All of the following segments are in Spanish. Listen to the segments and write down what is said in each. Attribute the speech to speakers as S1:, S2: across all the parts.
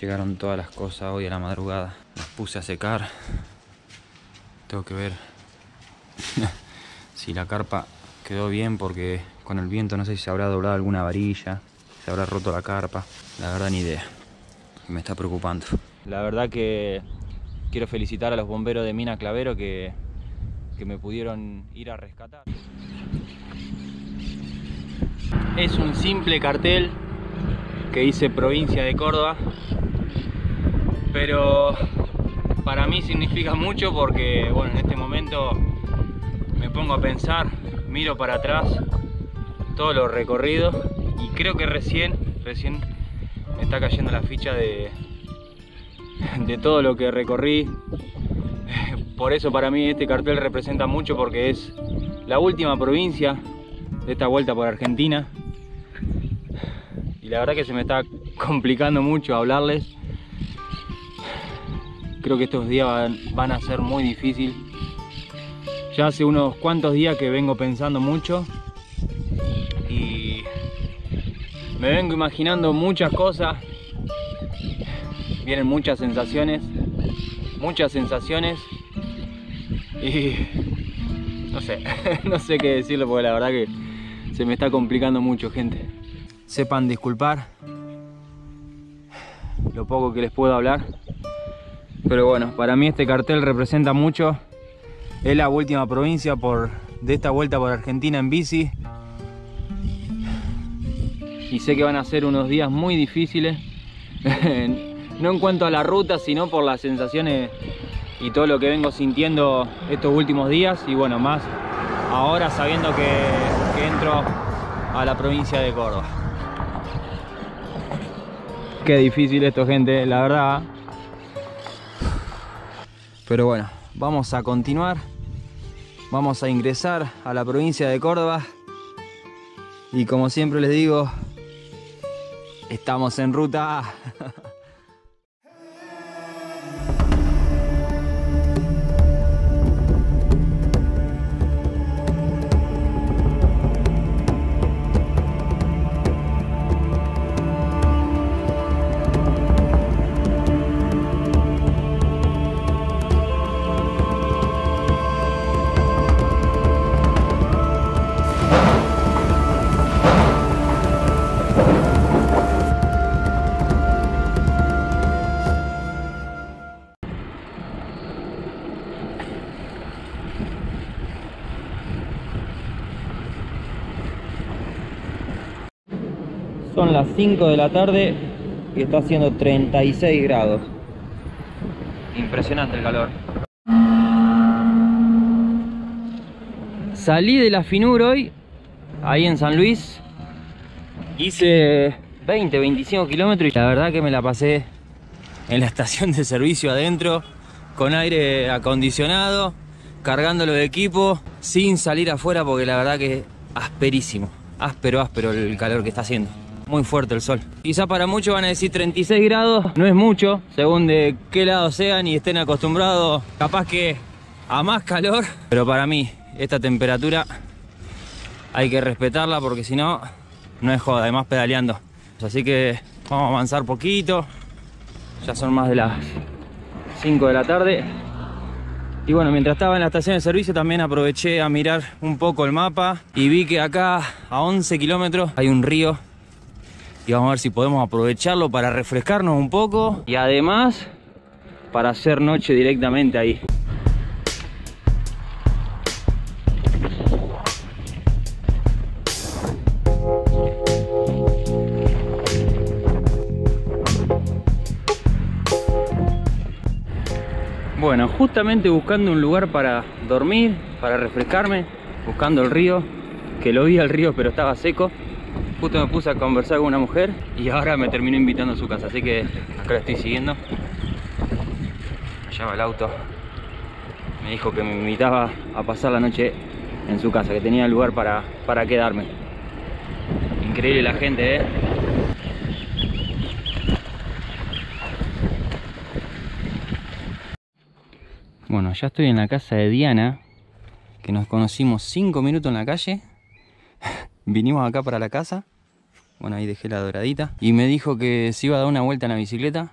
S1: llegaron todas las cosas hoy a la madrugada. Las puse a secar. Tengo que ver si la carpa quedó bien porque con el viento no sé si se habrá doblado alguna varilla, se habrá roto la carpa. La verdad ni idea. Me está preocupando. La verdad que quiero felicitar a los bomberos de Mina Clavero que, que me pudieron ir a rescatar. Es un simple cartel que dice provincia de Córdoba, pero para mí significa mucho porque bueno, en este momento me pongo a pensar, miro para atrás todo lo recorrido y creo que recién, recién me está cayendo la ficha de, de todo lo que recorrí. Por eso para mí este cartel representa mucho porque es la última provincia de esta vuelta por Argentina. La verdad que se me está complicando mucho hablarles. Creo que estos días van, a ser muy difíciles. Ya hace unos cuantos días que vengo pensando mucho y me vengo imaginando muchas cosas. Vienen muchas sensaciones, muchas sensaciones y no sé, no sé qué decirlo porque la verdad que se me está complicando mucho, gente. Sepan disculpar lo poco que les puedo hablar. Pero bueno, para mí este cartel representa mucho. Es la última provincia por, de esta vuelta por Argentina en bici. Y sé que van a ser unos días muy difíciles. no en cuanto a la ruta, sino por las sensaciones y todo lo que vengo sintiendo estos últimos días. Y bueno, más ahora sabiendo que, que entro a la provincia de Córdoba. Qué difícil esto, gente, la verdad. Pero bueno, vamos a continuar. Vamos a ingresar a la provincia de Córdoba. Y como siempre les digo, estamos en ruta. Son las 5 de la tarde y está haciendo 36 grados. Impresionante el calor. Salí de la Finur hoy, ahí en San Luis. Hice 20, 25 kilómetros y la verdad que me la pasé en la estación de servicio adentro, con aire acondicionado, cargándolo de equipo, sin salir afuera porque la verdad que asperísimo, áspero, áspero el calor que está haciendo muy fuerte el sol. Quizá para muchos van a decir 36 grados, no es mucho, según de qué lado sean y estén acostumbrados, capaz que a más calor. Pero para mí, esta temperatura hay que respetarla porque si no, no es joda, además pedaleando. Así que vamos a avanzar poquito. Ya son más de las 5 de la tarde. Y bueno, mientras estaba en la estación de servicio también aproveché a mirar un poco el mapa y vi que acá a 11 kilómetros hay un río y vamos a ver si podemos aprovecharlo para refrescarnos un poco y además para hacer noche directamente ahí. Bueno, justamente buscando un lugar para dormir, para refrescarme, buscando el río, que lo vi al río pero estaba seco justo me puse a conversar con una mujer y ahora me terminó invitando a su casa, así que acá la estoy siguiendo. Me llama el auto. Me dijo que me invitaba a pasar la noche en su casa, que tenía lugar para, para quedarme. Increíble la gente, ¿eh? Bueno, ya estoy en la casa de Diana, que nos conocimos 5 minutos en la calle. Vinimos acá para la casa bueno, ahí dejé la doradita. Y me dijo que se iba a dar una vuelta en la bicicleta.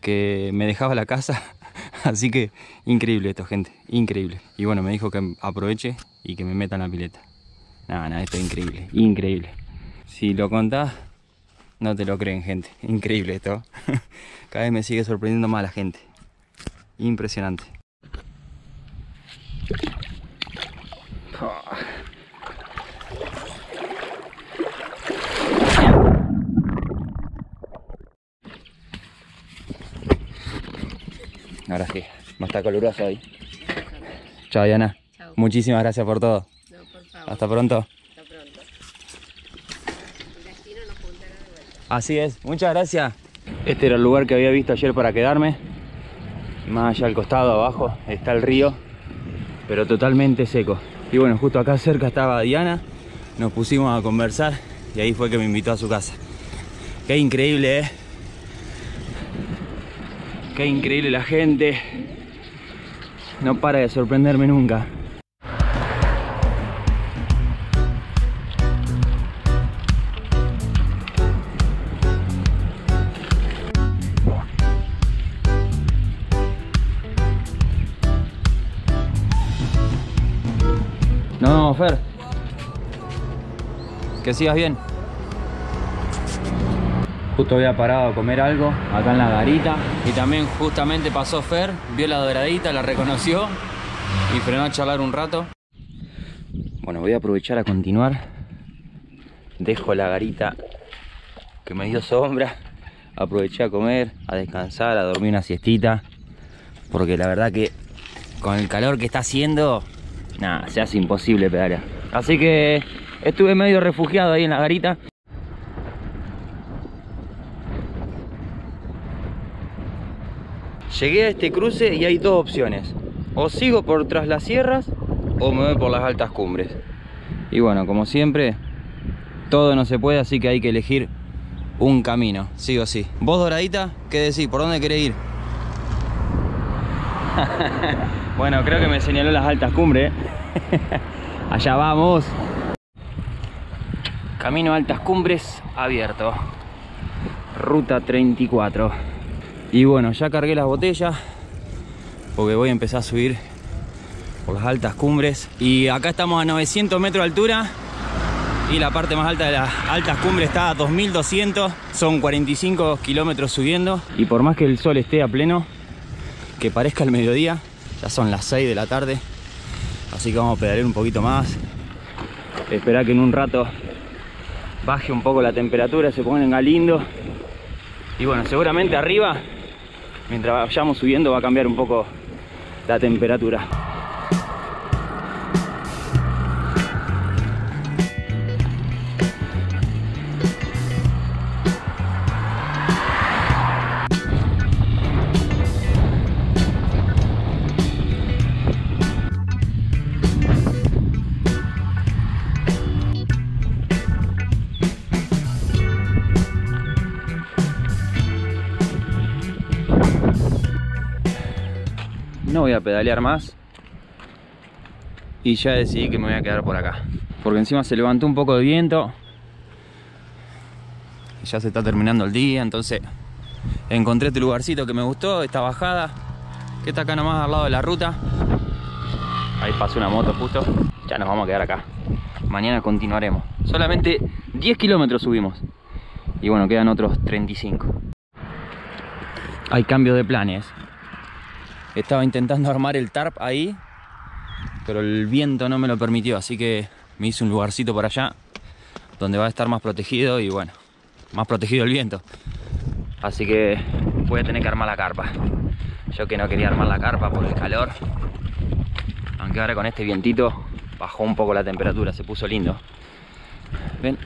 S1: que me dejaba la casa. Así que increíble esto, gente, increíble. Y bueno, me dijo que aproveche y que me meta en la pileta. Nada, nada, esto es increíble, increíble. Si lo contás, no te lo creen, gente. Increíble esto. Cada vez me sigue sorprendiendo más la gente. Impresionante. Ahora sí, a estar caluroso hoy. Chao, Diana. Muchísimas gracias por todo.
S2: No, por favor.
S1: Hasta pronto.
S2: Hasta pronto. El destino nos juntará de vuelta.
S1: Así es, muchas gracias. Este era el lugar que había visto ayer para quedarme. Más allá al costado, abajo, está el río, pero totalmente seco. Y bueno, justo acá cerca estaba Diana, nos pusimos a conversar y ahí fue que me invitó a su casa. Qué increíble, ¿eh? Qué increíble la gente. No para de sorprenderme nunca. Vemos, Fer. Que sigas bien. Justo había parado a comer algo acá en la garita. Y también justamente pasó Fer, vio la doradita, la reconoció y frenó a charlar un rato. Bueno, voy a aprovechar a continuar. Dejo la garita que me dio sombra. Aproveché a comer, a descansar, a dormir una siestita. Porque la verdad que con el calor que está haciendo, nada, se hace imposible pedalear. Así que estuve medio refugiado ahí en la garita. Llegué a este cruce y hay dos opciones. O sigo por tras las sierras o me voy por las altas cumbres. Y bueno, como siempre, todo no se puede, así que hay que elegir un camino, sí o sí. ¿Vos, Doradita, qué decís? ¿Por dónde querés ir? bueno, creo que me señaló las altas cumbres. Allá vamos. Camino a altas cumbres abierto. Ruta 34. Y bueno, ya cargué las botellas porque voy a empezar a subir por las altas cumbres. Y acá estamos a 900 metros de altura y la parte más alta de las altas cumbres está a 2200. Son 45 kilómetros subiendo. Y por más que el sol esté a pleno, que parezca el mediodía, ya son las 6 de la tarde. Así que vamos a pedalear un poquito más. Esperar que en un rato baje un poco la temperatura, se ponga lindo. Y bueno, seguramente arriba, mientras vayamos subiendo, va a cambiar un poco la temperatura. Voy a pedalear más. Y ya decidí que me voy a quedar por acá. Porque encima se levantó un poco de viento. Y ya se está terminando el día, entonces encontré este lugarcito que me gustó, esta bajada, que está acá nomás al lado de la ruta. Ahí pasó una moto justo. Ya nos vamos a quedar acá. Mañana continuaremos. Solamente 10 kilómetros subimos. Y bueno, quedan otros 35. Hay cambio de planes. Estaba intentando armar el tarp ahí, pero el viento no me lo permitió, así que me hice un lugarcito por allá donde va a estar más protegido y bueno, más protegido el viento. Así que voy a tener que armar la carpa. Yo que no quería armar la carpa por el calor, aunque ahora con este vientito bajó un poco la temperatura, se puso lindo. Ven,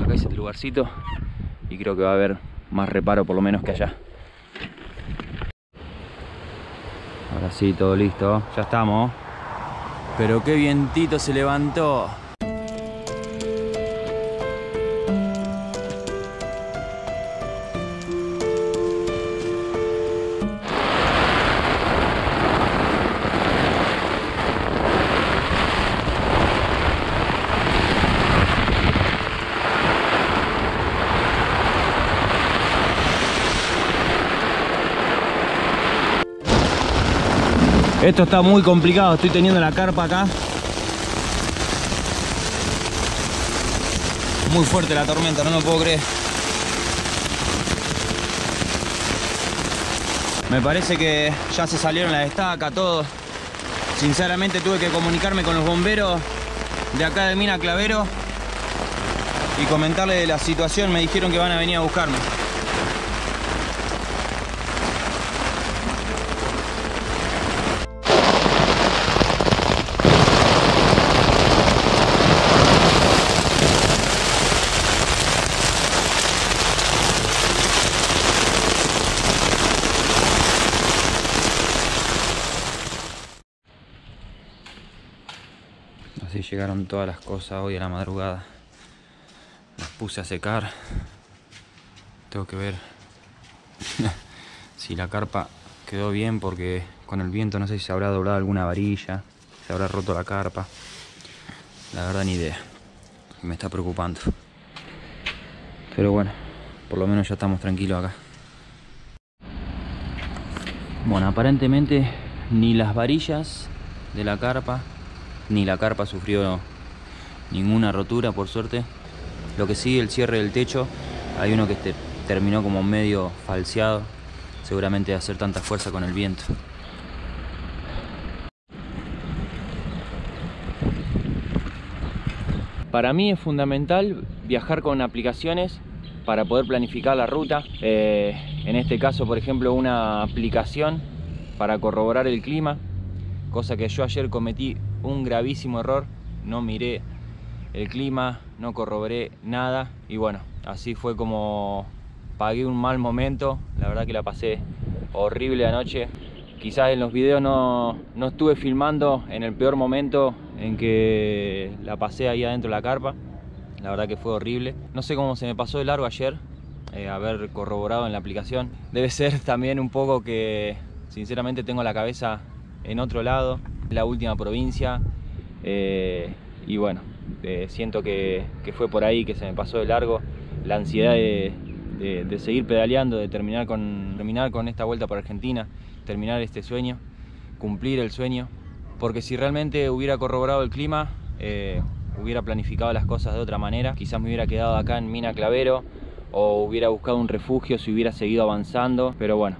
S1: acá hice el lugarcito y creo que va a haber más reparo por lo menos que allá. Ahora sí, todo listo. Ya estamos. Pero qué vientito se levantó. Esto está muy complicado, estoy teniendo la carpa acá. Muy fuerte la tormenta, no lo puedo creer. Me parece que ya se salieron las estacas, todo. Sinceramente tuve que comunicarme con los bomberos de acá de Mina Clavero y comentarle la situación. Me dijeron que van a venir a buscarme. Así llegaron todas las cosas hoy a la madrugada. Las puse a secar. Tengo que ver si la carpa quedó bien porque con el viento no sé si se habrá doblado alguna varilla, se habrá roto la carpa. La verdad ni idea. Me está preocupando. Pero bueno, por lo menos ya estamos tranquilos acá. Bueno, aparentemente ni las varillas de la carpa ni la carpa sufrió ninguna rotura por suerte. Lo que sí, el cierre del techo, hay uno que terminó como medio falseado, seguramente de hacer tanta fuerza con el viento. Para mí es fundamental viajar con aplicaciones para poder planificar la ruta. Eh, en este caso, por ejemplo, una aplicación para corroborar el clima, cosa que yo ayer cometí un gravísimo error, no miré el clima, no corroboré nada y bueno, así fue como pagué un mal momento, la verdad que la pasé horrible anoche. Quizás en los videos no, no estuve filmando en el peor momento en que la pasé ahí adentro de la carpa. La verdad que fue horrible. No sé cómo se me pasó de largo ayer eh, haber corroborado en la aplicación. Debe ser también un poco que sinceramente tengo la cabeza en otro lado la última provincia eh, y bueno, eh, siento que, que, fue por ahí que se me pasó de largo la ansiedad de, de, seguir pedaleando, de terminar con, terminar con esta vuelta por Argentina, terminar este sueño, cumplir el sueño, porque si realmente hubiera corroborado el clima, eh, hubiera planificado las cosas de otra manera, quizás me hubiera quedado acá en Mina Clavero o hubiera buscado un refugio si hubiera seguido avanzando, pero bueno,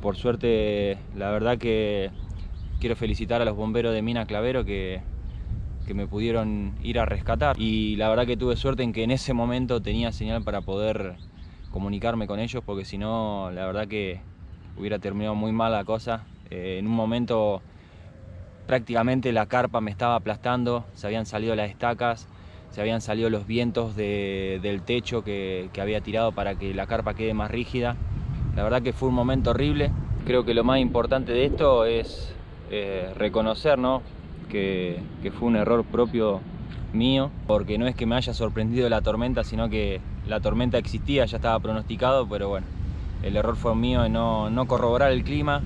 S1: por suerte la verdad que quiero felicitar a los bomberos de Mina Clavero que, que, me pudieron ir a rescatar. Y la verdad que tuve suerte en que en ese momento tenía señal para poder comunicarme con ellos porque si no la verdad que hubiera terminado muy mal la cosa. Eh, en un momento prácticamente la carpa me estaba aplastando se habían salido las estacas se habían salido los vientos de, del techo que, que había tirado para que la carpa quede más rígida. La verdad que fue un momento horrible. Creo que lo más importante de esto es eh, reconocer ¿no? que, fue un error propio mío, porque no es que me haya sorprendido la tormenta, sino que la tormenta existía, ya estaba pronosticado, pero bueno, el error fue mío de no, no corroborar el clima,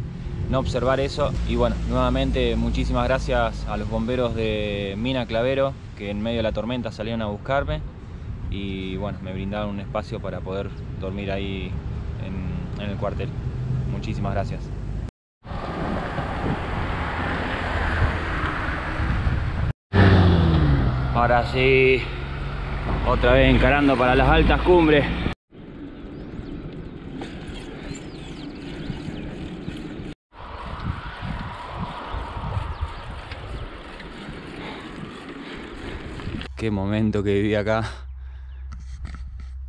S1: no observar eso y bueno, nuevamente muchísimas gracias a los bomberos de Mina Clavero que en medio de la tormenta salieron a buscarme y bueno, me brindaron un espacio para poder dormir ahí en el cuartel. Muchísimas gracias. Ahora sí, otra vez encarando para las altas cumbres. Qué momento que viví acá.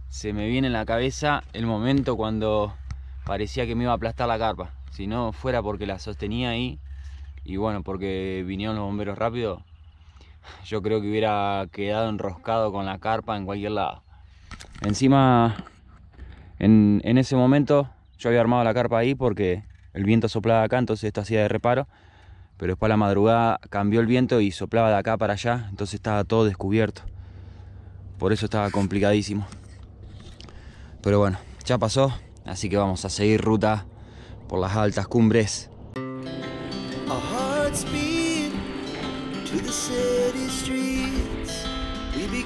S1: Se me viene en la cabeza el momento cuando parecía que me iba a aplastar la carpa. Si no fuera porque la sostenía ahí y bueno, porque vinieron los bomberos rápido, yo creo que hubiera quedado enroscado con la carpa en cualquier lado. Encima, en, ese momento yo había armado la carpa ahí porque el viento soplaba acá, entonces esto hacía de reparo. Pero después a la madrugada cambió el viento y soplaba de acá para allá, entonces estaba todo descubierto. Por eso estaba complicadísimo. Pero bueno, ya pasó, así que vamos a seguir ruta por las altas cumbres.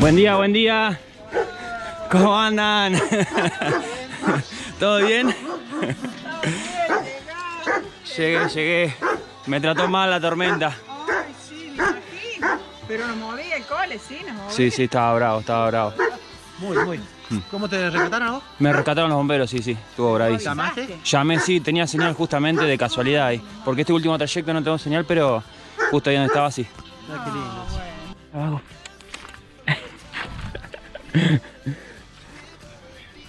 S1: Buen día, buen día. ¿Cómo andan? ¿Todo bien? Llegué, llegué. Me trató mal la tormenta.
S3: Ay, sí, me imagino. Pero nos movía el cole, sí, nos movía.
S1: Sí, sí, estaba bravo, estaba bravo.
S4: Muy, muy. ¿Cómo te rescataron a vos?
S1: Me rescataron los bomberos, sí, sí, estuvo bravísimo.
S4: ¿Llamaste?
S1: Llamé, sí, tenía señal justamente de casualidad ahí. Porque este último trayecto no tengo señal, pero justo ahí donde estaba, sí.
S4: Ah, qué lindo.
S3: Bueno,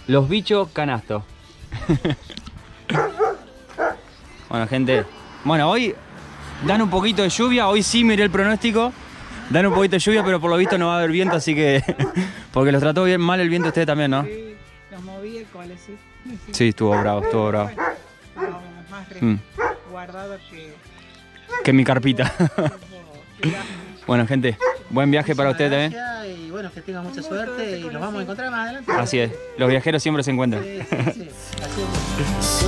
S1: Los bichos canasto. bueno, gente. Bueno, hoy dan un poquito de lluvia. Hoy sí miré el pronóstico. Dan un poquito de lluvia, pero por lo visto no va a haber viento, así que. Porque los trató bien mal el viento ustedes también, ¿no?
S3: sí, nos movía el cole, sí.
S1: Sí, estuvo bravo, estuvo bravo.
S3: Estábamos más
S1: Mm.
S3: resguardados que...
S1: Que mi carpita. bueno, gente, buen viaje para ustedes también.
S4: Y bueno, que tengan mucha suerte y nos vamos a encontrar más adelante.
S1: Así es, los viajeros siempre se encuentran.
S4: Sí, sí, sí. Así es.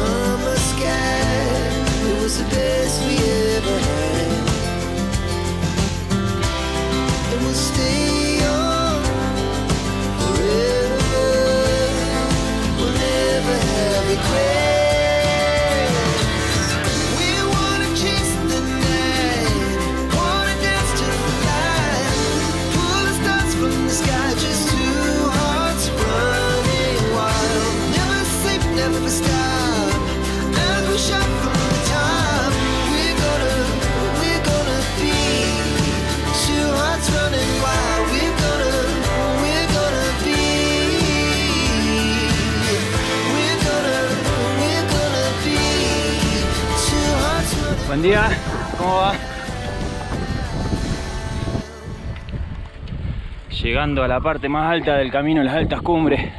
S1: A la parte más alta del camino, las altas cumbres,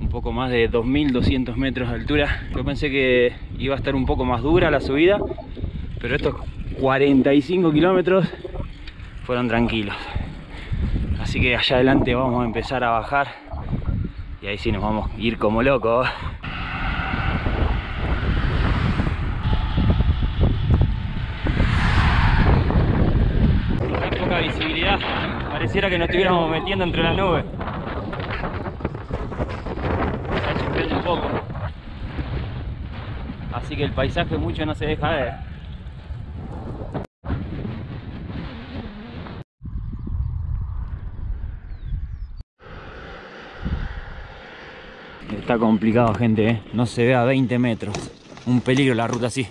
S1: un poco más de 2200 metros de altura. Yo pensé que iba a estar un poco más dura la subida, pero estos 45 kilómetros fueron tranquilos. Así que allá adelante vamos a empezar a bajar y ahí sí nos vamos a ir como locos. Pareciera que nos estuviéramos metiendo entre las nubes. Está un poco. Así que el paisaje mucho no se deja ver. Está complicado, gente, ¿eh? no se ve a 20 metros. Un peligro la ruta así.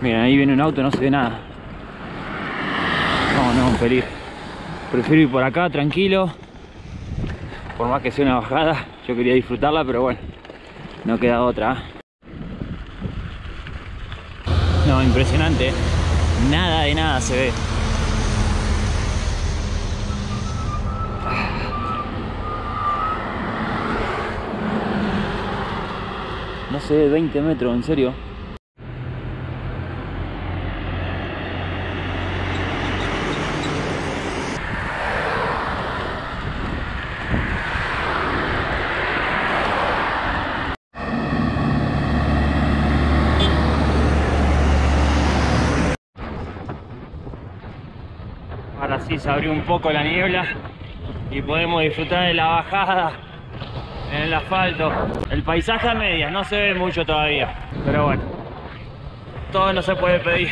S1: Miren, ahí viene un auto, no se ve nada. No, no, un peligro. Prefiero ir por acá tranquilo. Por más que sea una bajada, yo quería disfrutarla, pero bueno, no queda otra. No, impresionante. ¿eh? Nada de nada se ve. No ve 20 metros, en serio. Ahora sí se abrió un poco la niebla y podemos disfrutar de la bajada en el asfalto. El paisaje a medias, no se ve mucho todavía, pero bueno, todo no se puede pedir.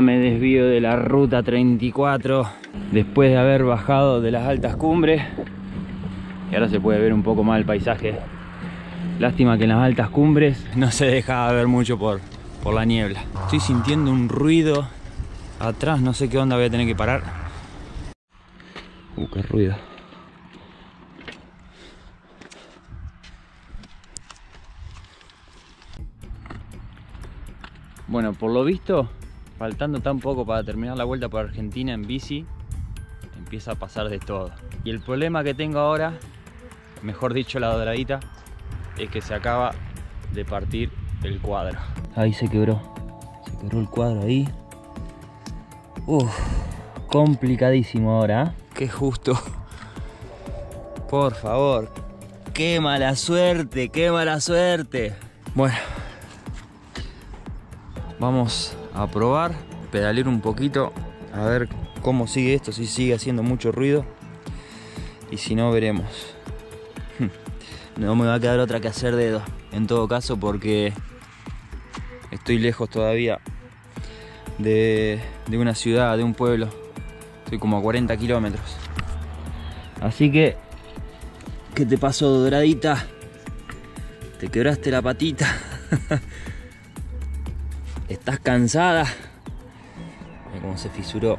S1: Me desvío de la ruta 34 después de haber bajado de las altas cumbres. Y ahora se puede ver un poco más el paisaje. Lástima que en las altas cumbres no se deja ver mucho por, por la niebla. Estoy sintiendo un ruido atrás, no sé qué onda, voy a tener que parar. Uh, qué ruido. Bueno, por lo visto, faltando tan poco para terminar la vuelta por Argentina en bici, empieza a pasar de todo. Y el problema que tengo ahora, mejor dicho la doradita, es que se acaba de partir el cuadro. Ahí se quebró. Se quebró el cuadro ahí. Uf, complicadísimo ahora. ¿eh? Qué justo. Por favor. Qué mala suerte, qué mala suerte. Bueno. Vamos a probar, pedalear un poquito, a ver cómo sigue esto, si sigue haciendo mucho ruido. Y si no, veremos. No me va a quedar otra que hacer dedo, en todo caso, porque estoy lejos todavía de, de una ciudad, de un pueblo. Estoy como a 40 kilómetros. Así que, ¿qué te pasó, doradita? Te quebraste la patita. ¿Estás cansada? Mira cómo se fisuró